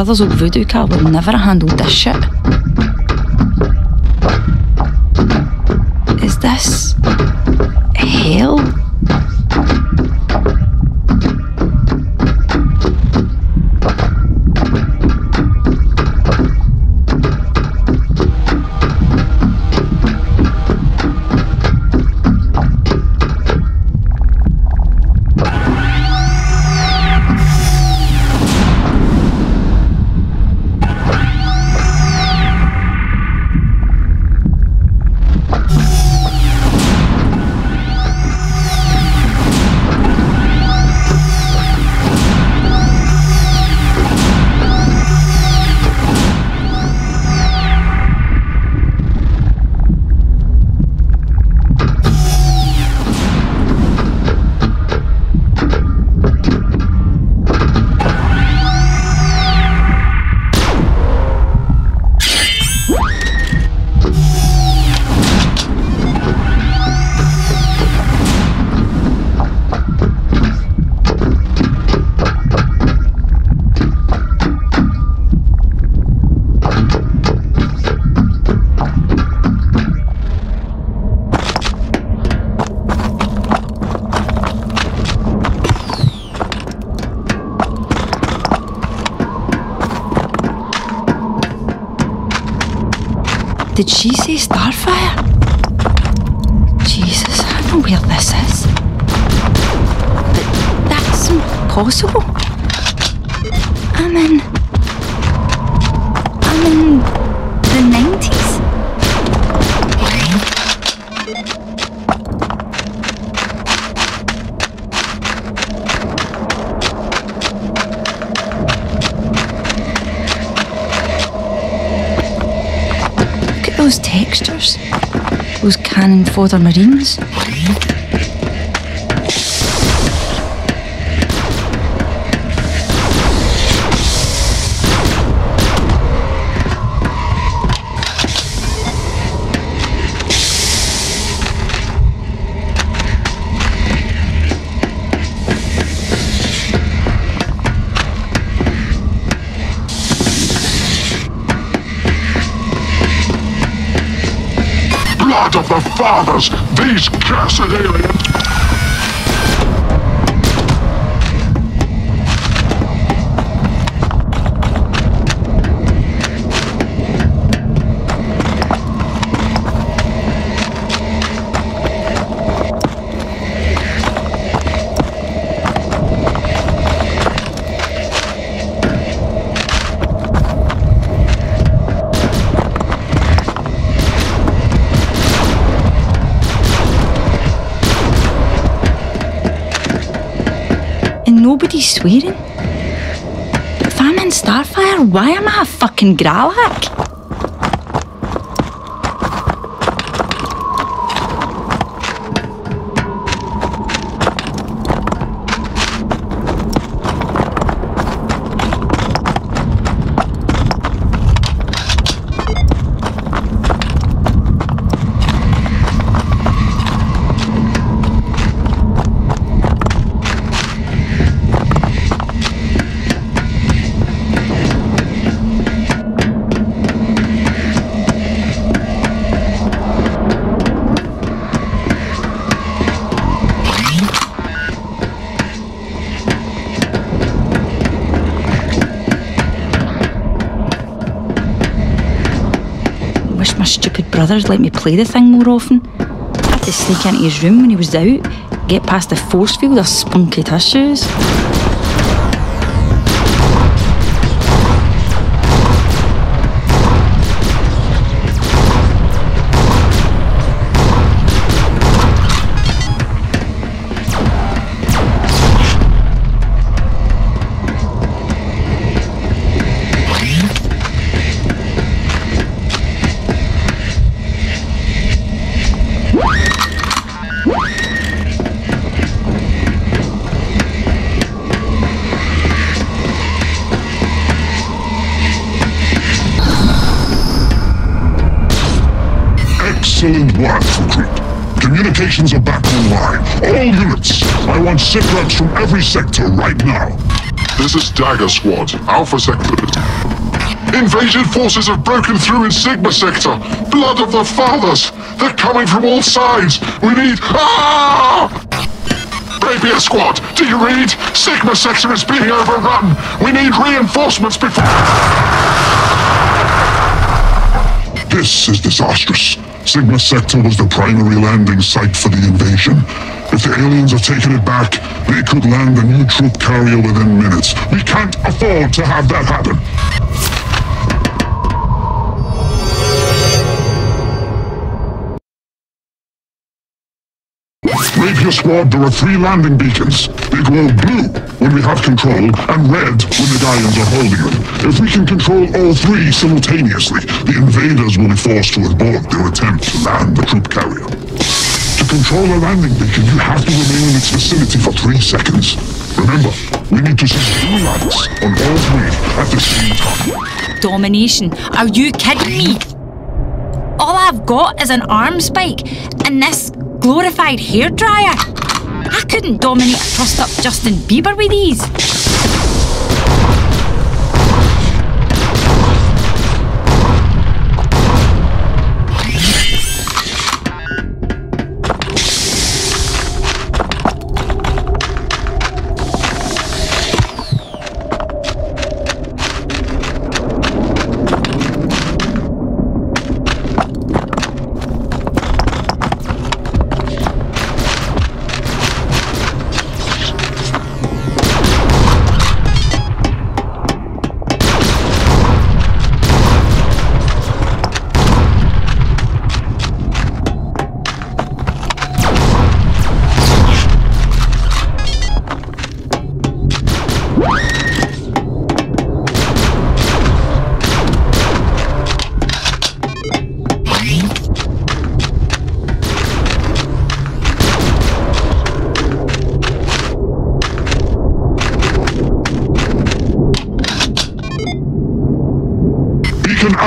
brother's old Voodoo card would never have handled this shit. Did she say Starfire? Jesus, I don't know where this is. But that's impossible. I'm in. I'm in the 90s. Textures. Those cannon fodder marines. Of the fathers! These cursed aliens! If I'm in Starfire, why am I a fucking Gralak? Brothers let me play the thing more often. I had to sneak into his room when he was out, get past the force field of spunky tissues. Excellent work, Recruit. Communications are back online. All units, I want sit reps from every sector right now. This is Dagger Squad, Alpha Sector. Invasion forces have broken through in Sigma Sector. Blood of the Fathers. They're coming from all sides. We need... Ah! Rapier Squad, do you read? Sigma Sector is being overrun. We need reinforcements before... This is disastrous. Sigma Sector was the primary landing site for the invasion. If the aliens have taken it back, they could land a new troop carrier within minutes. We can't afford to have that happen. Rapier Squad, there are three landing beacons. They glow blue when we have control, and red when the Gaians are holding them. If we can control all three simultaneously, the invaders will be forced to abort their attempt to land the troop carrier. To control a landing beacon, you have to remain in its vicinity for three seconds. Remember, we need to see blue lights on all three at the same time. Domination. Are you kidding me? All I've got is an arm spike and this glorified hairdryer. I couldn't dominate a trussed up Justin Bieber with these.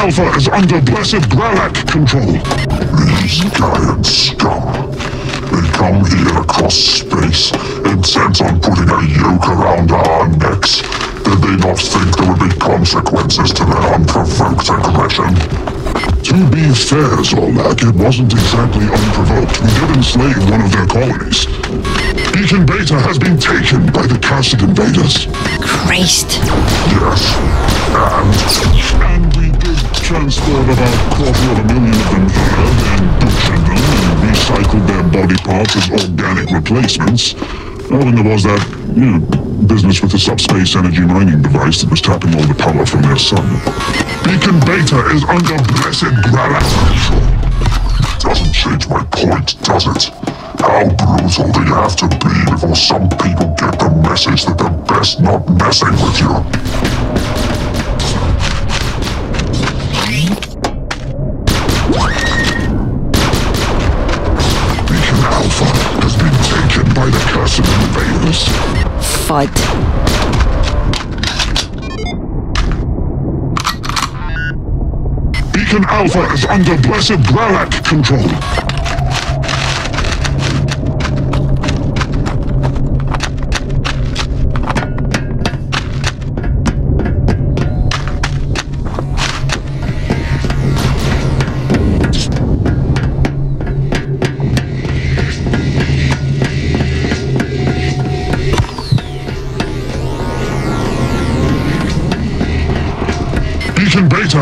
Alpha is under Blessed Gralak control. These giant scum. Come here across space, intent on putting a yoke around our necks. Did they not think there would be consequences to their unprovoked aggression? To be fair, Zolak, it wasn't exactly unprovoked. We did enslave one of their colonies. Beacon Beta has been taken by the Cursed Invaders. Christ. Yes. And, and we did transport about a quarter of a million of them here, then butchered them and recycled their body parts as organic replacements. And there was that, you know, business with the subspace energy mining device that was tapping all the power from their sun. Beacon Beta is under Blessed control. Doesn't change my point, does it? How brutal do you have to be before some people get the message that they're best not messing with you? Fud. Beacon Alpha is under Blessed Gralak control.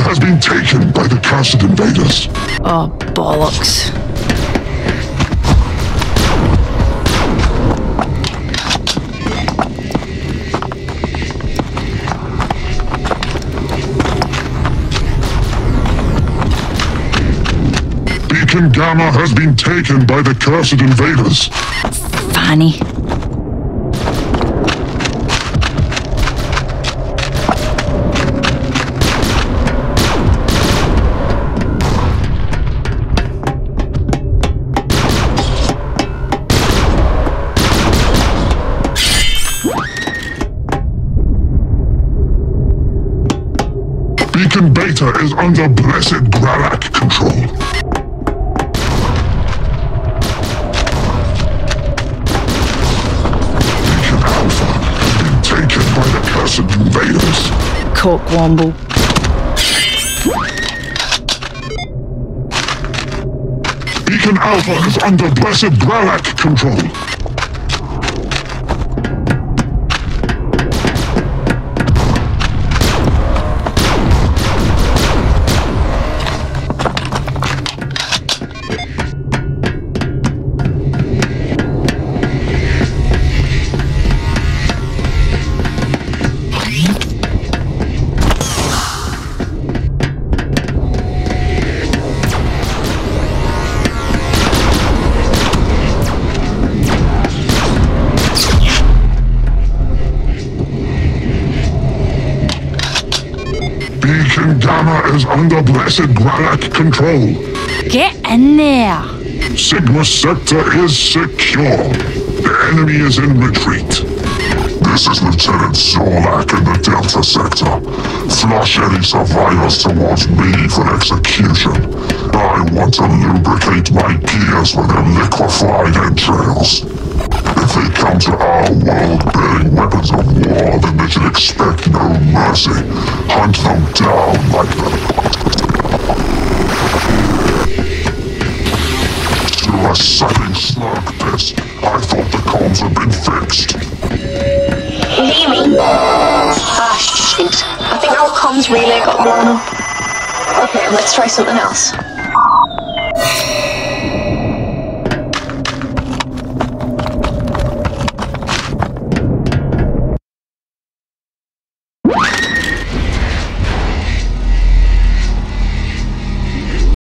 Has been taken by the Cursed Invaders. Oh, bollocks. Beacon Gamma has been taken by the Cursed Invaders. Fanny. Operation Beta is under Blessed Gralak control. Cork Womble. Beacon Alpha is under Blessed Gralak control. Beacon Gamma is under Blessed Gralak control. Get in there. Sigma Sector is secure. The enemy is in retreat. This is Lieutenant Zorlak in the Delta Sector. Flush any survivors towards me for execution. I want to lubricate my gears with their liquefied entrails. If they come to our world bearing weapons of war, then they should expect no mercy. Hunt them down like the... To a sucking slug piss. I thought the comms had been fixed. Me? Ah, shit. I think our comms relay got blown up. Okay, let's try something else.